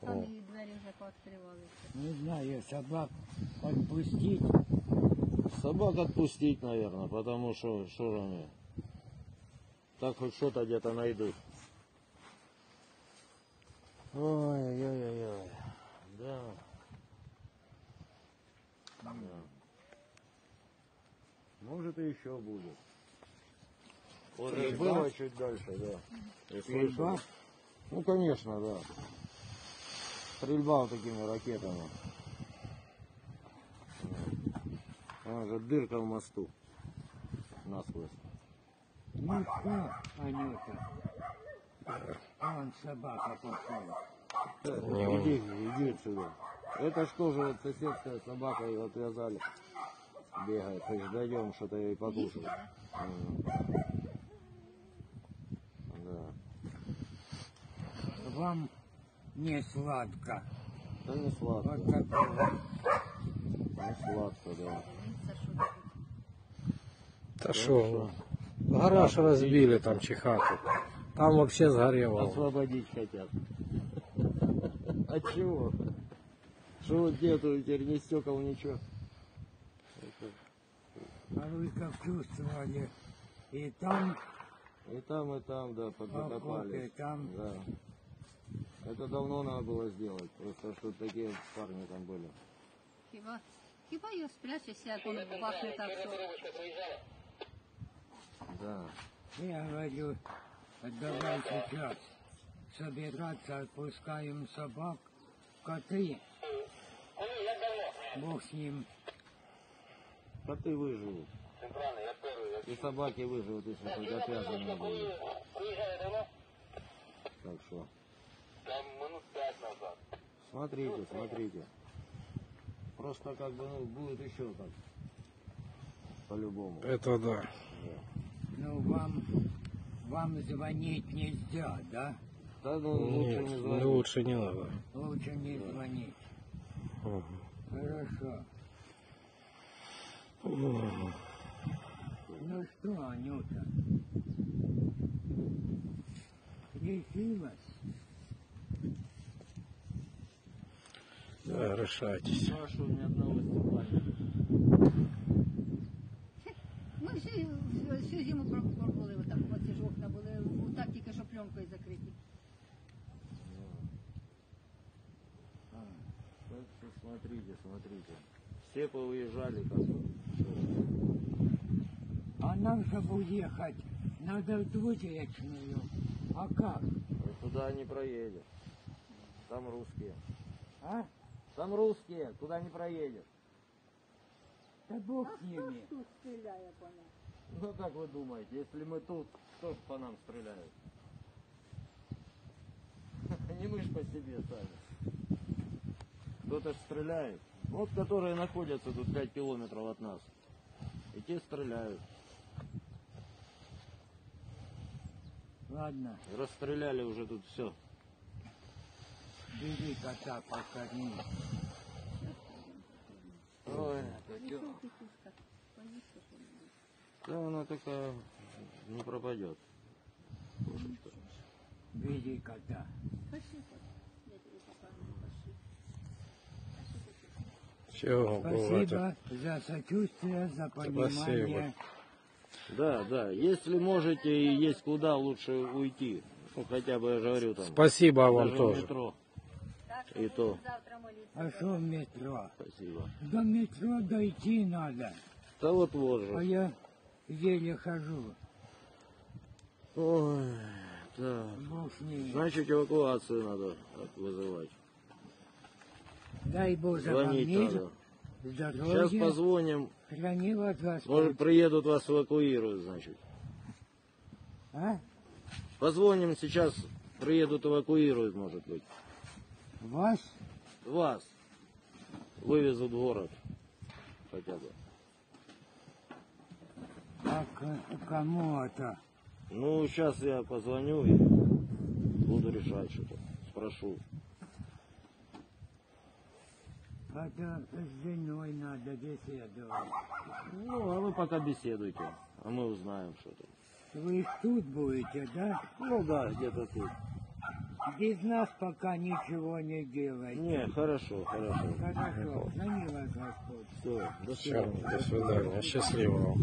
Там і двері вже пооткривалися. Не знаю, собак отпустить. Собак отпустить, наверное, потому что, что же они? Так хоть что-то где-то найдут. Ой-ой-ой-ой. Да. да. Может и еще будет. Вот и было чуть дальше, да. И Стрельба? слышали. Ну, конечно, да. Стрельба вот такими ракетами. А, же дырка в мосту. Насквозь. Ну что, Анюта? Вон собака пошла. Иди, иди отсюда. Это что же вот соседская собака ее отвязали. Бегает. То есть дойдем, что-то ей покушать. Да. Вам не сладко. Да не сладко. Вот такого. Не сладко, да. Та що, гараж розбили там чи хату. Там вообще сгорело. Освободить хотят. От чего? Что вот нету теперь ни стекол, ничего. А вы как чувствовали? И там, И там, и там, да, окопе, подокопались. там. Да. Это давно надо было сделать. Просто что такие парни там были. Хіба, хіба його спрячешся, як воно бахне так, що... Да. Я говорю, давай сейчас собираться, отпускаем собак, коты. Бог с ним. Коты выживут. И собаки выживут, если отвязанные будут. Так что. Смотрите, смотрите. Просто как бы ну, будет еще так. По-любому. Это да. Ну, вам, вам звонить нельзя, да? Да ну лучше Нет, не ну, звонить. лучше не надо. Лучше не звонить. Мгм. Хорошо. Ну что, Анюта? Решилась? Да, решайтесь. Ну, а что, ни одного стекла Ми всю, всю, всю зиму про- пробули отак, оці ж окна були, так тільки що пленкою закриті. Так что смотрите, смотрите. Все поуезжали как бы. А нам, чтобы уехать, надо в двухречную. А как? Туда не проедешь. Там русские. А? Там русские, туда не проедешь. Да бог с ними. Тут стріляє по нас. Ну как вы думаете, если мы тут, кто ж по нам стреляет? Не мы ж по себе сами. Кто-то ж стреляет. Вот которые находятся тут 5 километров от нас. И те стреляют. Ладно, Расстреляли уже тут все. Бери кота покорми. Ой, да она такая не пропадет. Бери кота. Бывает? Спасибо за сочувствие, за понимание. Да, да. Если можете и есть куда, лучше уйти. Ну, хотя бы, я же говорю, там. Спасибо вам тоже. метро. Так І то. А что в метро? Спасибо. До метро дойти надо. Да вот вот А я еле хожу. Ой, да. Бог с ними. Значит, эвакуацию надо вызывать. Дай Боже вам Звонить мир, надо. Сейчас позвоним. храни вас Господь. Может, приедут, вас эвакуируют, значит. А? Позвоним сейчас, приедут, эвакуируют, может быть. Вас? Вас вывезут в город хотя бы. А к- кому это? Ну, сейчас я позвоню и буду решать что-то. Спрошу. Это с женой надо беседовать. Ну, а вы пока беседуйте, а мы узнаем что-то. Вы тут будете, да? Ну да, где-то тут. Без нас пока ничего не делать. Не, хорошо, хорошо. Хорошо, храни вас Господь. Все, до свидания. до свидания. Счастливо.